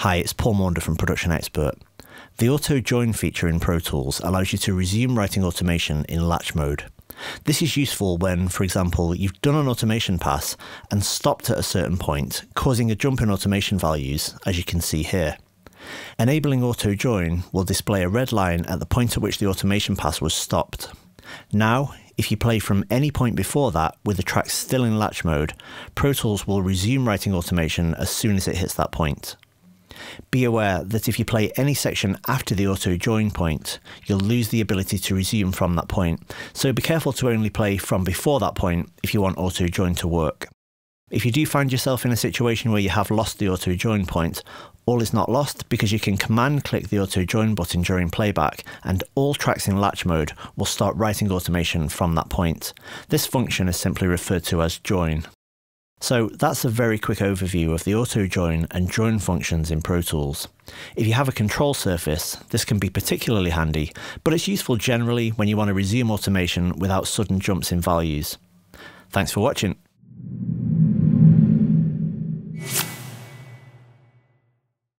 Hi, it's Paul Maunder from Production Expert. The Auto Join feature in Pro Tools allows you to resume writing automation in latch mode. This is useful when, for example, you've done an automation pass and stopped at a certain point, causing a jump in automation values, as you can see here. Enabling Auto Join will display a red line at the point at which the automation pass was stopped. Now, if you play from any point before that with the track still in latch mode, Pro Tools will resume writing automation as soon as it hits that point. Be aware that if you play any section after the auto join point, you'll lose the ability to resume from that point, so be careful to only play from before that point if you want auto join to work. If you do find yourself in a situation where you have lost the auto join point, all is not lost because you can command click the auto join button during playback and all tracks in latch mode will start writing automation from that point. This function is simply referred to as join. So that's a very quick overview of the auto join and join functions in Pro Tools. If you have a control surface, this can be particularly handy, but it's useful generally when you want to resume automation without sudden jumps in values. Thanks for watching.